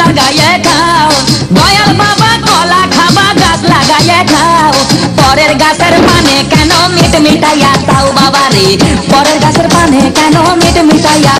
খাও। দয়াল বাবা, কলা খাবা, গাছ লাগাইয়ে খাও। পরের গাছের মানে কেন মিট মিটাইয়া তাও বাবা রে পরের গাছ